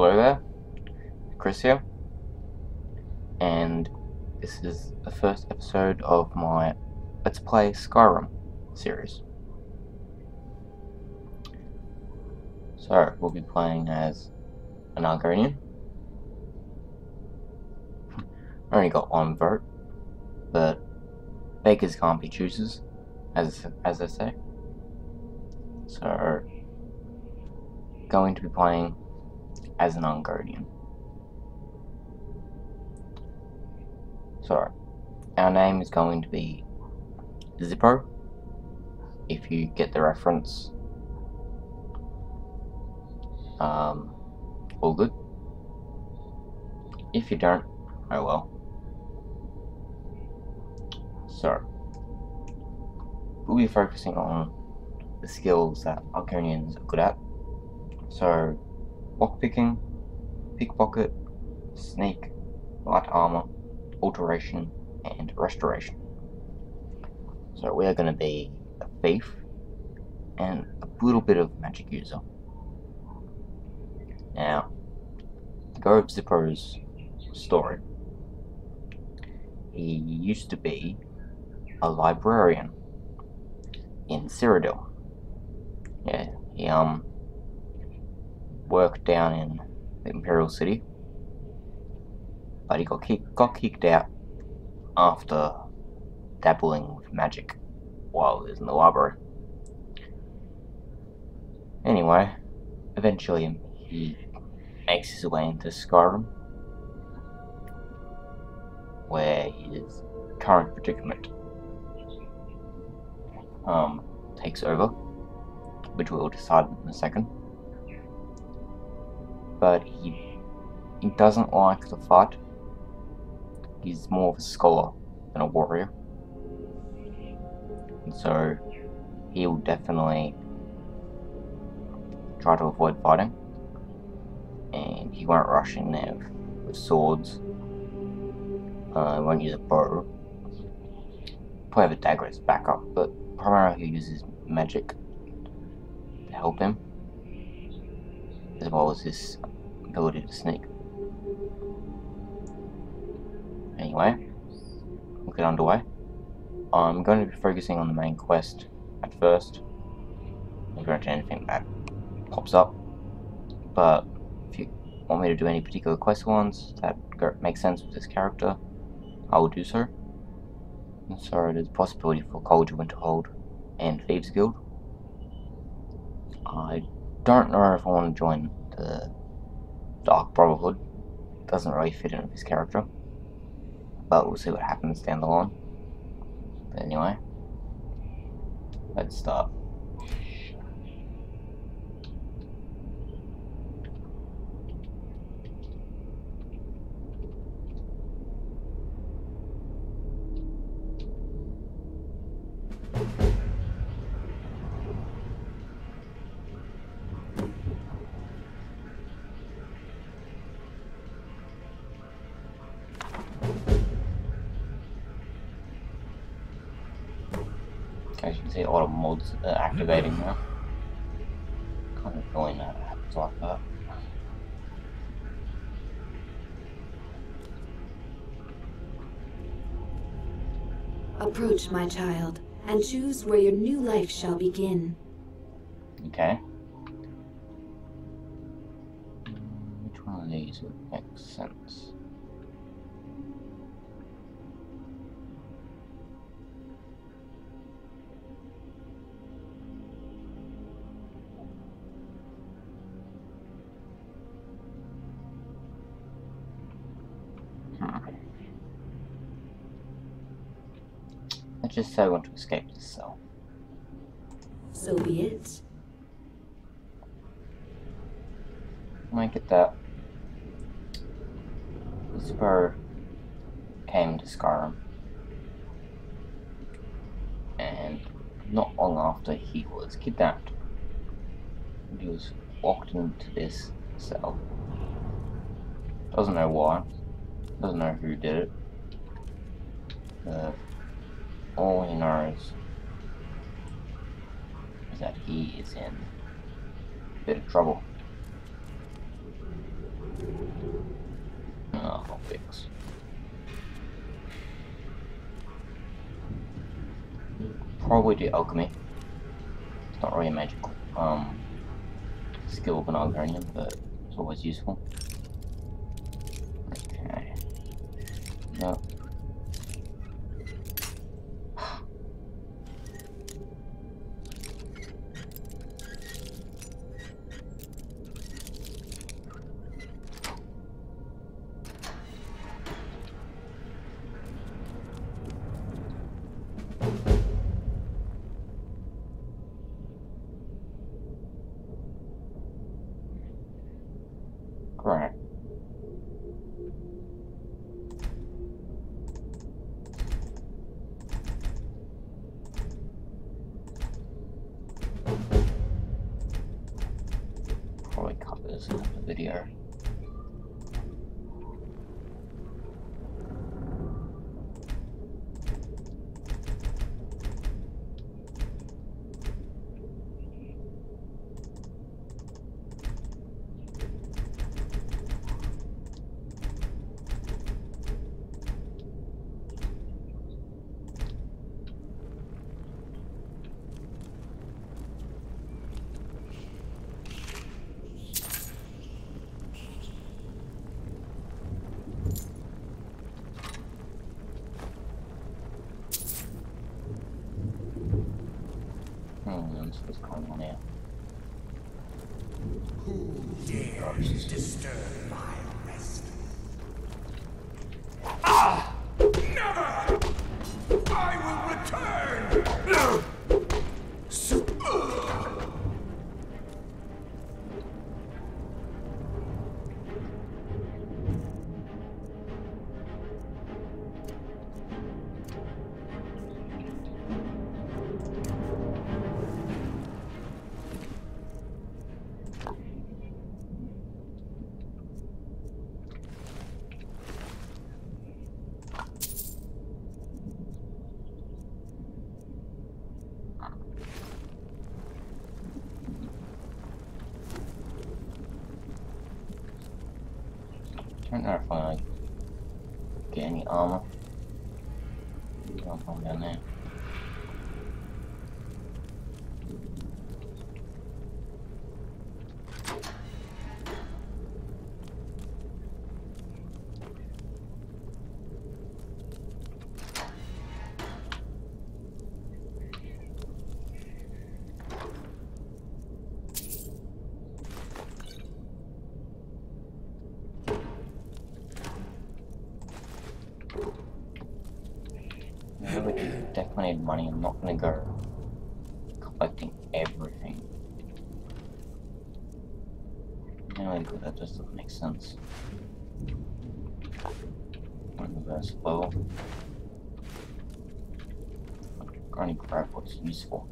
Hello there, Chris here, and this is the first episode of my Let's Play Skyrim series. So, we'll be playing as an Argonian. I only got one vote, but beggars can't be choosers, as as they say. So, going to be playing as an Argonian. So, our name is going to be Zippo, if you get the reference. Um, all good. If you don't, oh well. So, we'll be focusing on the skills that Argonians are good at. So, lockpicking, pickpocket, sneak, light armor, alteration, and restoration. So we are going to be a thief and a little bit of magic user. Now, to go Zippo's story, he used to be a librarian in Cyrodiil. Yeah, he um worked down in the Imperial City, but he got kick, got kicked out after dabbling with magic while he was in the library. Anyway, eventually he makes his way into Skyrim, where his current predicament. Um, takes over, which we'll decide in a second but he he doesn't like the fight. He's more of a scholar than a warrior. And so he'll definitely try to avoid fighting. And he won't rush in there with swords. Uh, won't use a bow. Probably have a dagger as backup, but primarily he uses magic to help him. As well as his ability to sneak. Anyway, we'll get underway. I'm going to be focusing on the main quest at first. I'm going to anything that pops up. But if you want me to do any particular quest ones that make sense with this character, I will do so. And so there's a possibility for of Winterhold and Thieves Guild. I don't know if I want to join the Dark Brotherhood. Doesn't really fit in with his character. But we'll see what happens down the line. But anyway, let's start. As you can see, all the mods are uh, activating now. Kind of annoying that it happens like that. Approach, my child, and choose where your new life shall begin. Okay. Which one of these would make sense? Just say I want to escape this cell. So be it. Might get that. Lucifer came to Skyrim. And not long after he was kidnapped. He was walked into this cell. Doesn't know why. Doesn't know who did it. Uh, all he knows is that he is in a bit of trouble. Oh, fix. Probably do alchemy. It's not really a magical um, skill of an Argonian, but it's always useful. Okay. No. Video. Hmm, that's what's going on here. dares disturb get any armor. Nothing down there. Yeah, but you definitely need money. I'm not gonna go collecting everything. Anyway, that just doesn't make sense. One reverse flow. Only grab what's useful.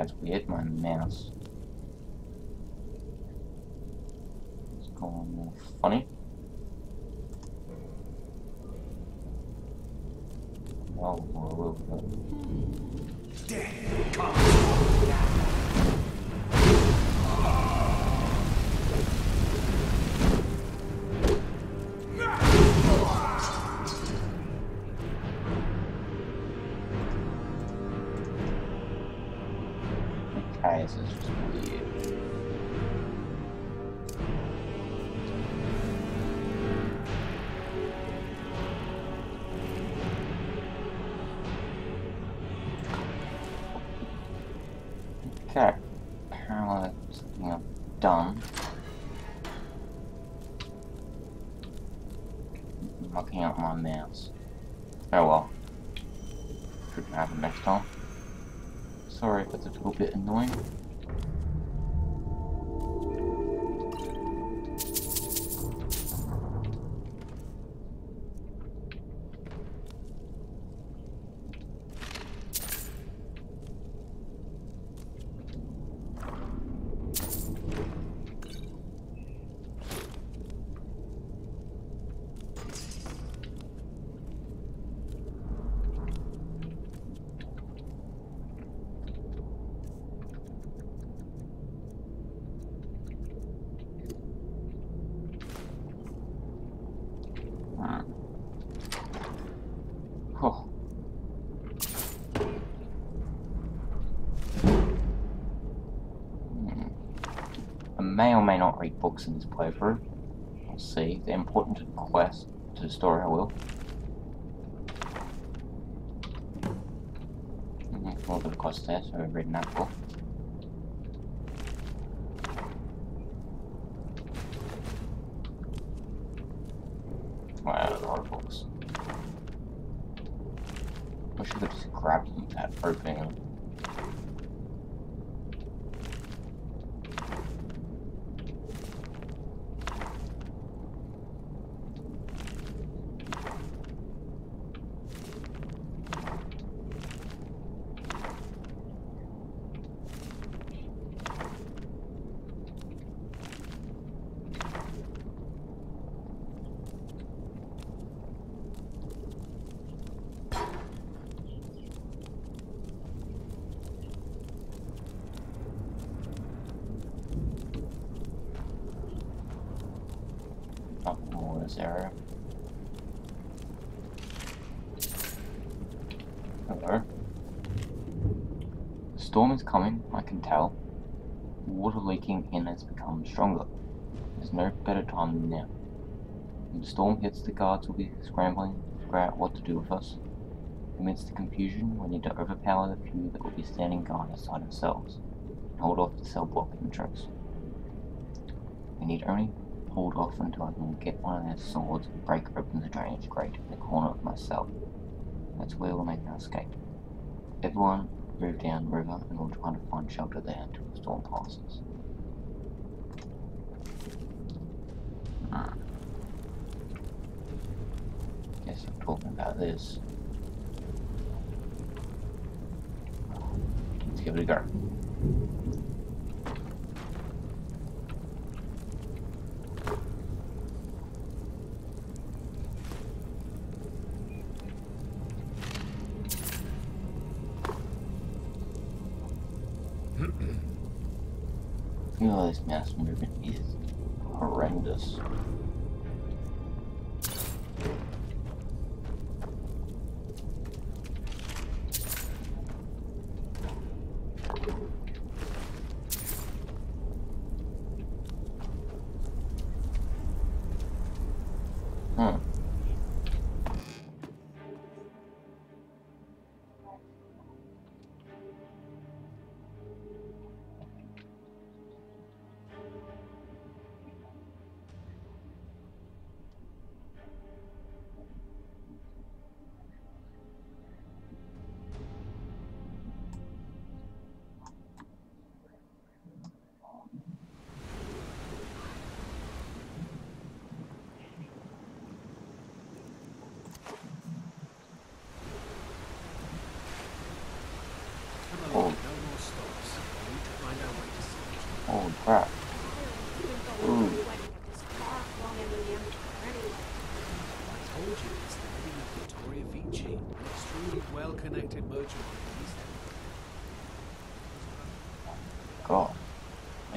It's weird. My mouse is going more funny. Whoa, whoa, whoa, whoa. This is just weird. Okay, that's something I've done. Mucking out my mouse. Oh well. Couldn't happen next time. Sorry if it's a little bit annoying. May or may not read books in this playthrough. We'll see. They're important to the quest, to the story, I will. Mm, little bit of quest there, so I've read that book. Wow, a lot of books. Wish I could just grab them without opening them. Nothing more in this. Hello. The storm is coming, I can tell. Water leaking in has become stronger. There's no better time than now. When the storm hits, the guards will be scrambling to figure out what to do with us. Amidst the confusion, we need to overpower the few that will be standing guard outside ourselves and hold off the cell block entrance. We need only hold off until I can get one of their swords and break open the drainage grate in the corner of my cell. That's where we'll make our escape. Everyone move down river and we'll try to find shelter there until the storm passes. Hmm. Guess I'm talking about this. Let's give it a go. This mouse movement is horrendous. An extremely well-connected motorway. These God.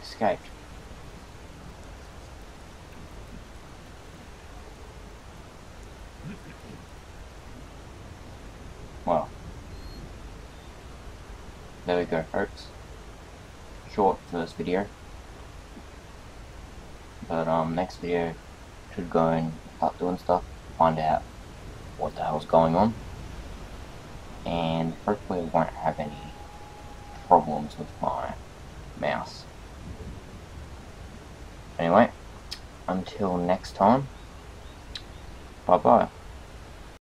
Escaped. Well. There we go, folks. Short first video. But, um, next video should go and start doing stuff, find out what the hell's going on. And hopefully won't have any problems with my mouse. Anyway, until next time, bye bye.